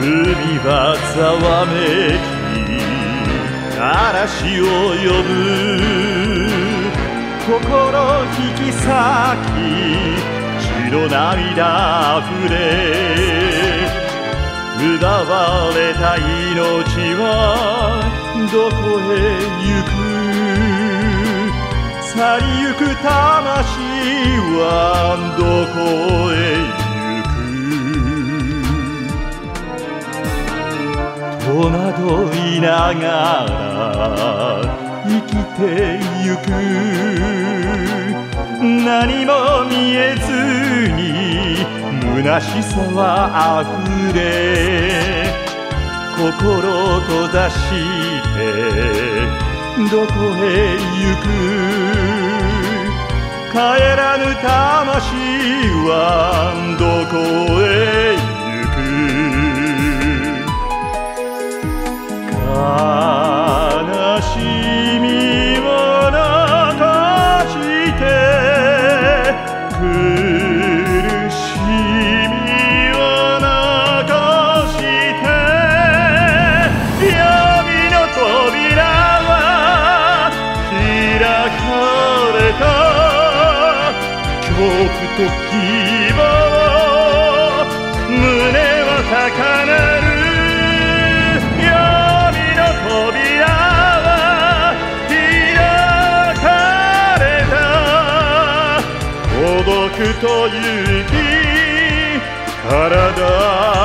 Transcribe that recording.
海はざわめき嵐を呼ぶ心引き裂き血の涙あふれ奪われた命はどこへ行く？去りゆく魂はどこへ？戸惑いながら生きてゆく。何も見えずに虚しさはあふれ。心閉ざしてどこへ行く帰らぬ魂はどこへ。と希望胸は高鳴る闇の扉は開かれた。孤独と勇気体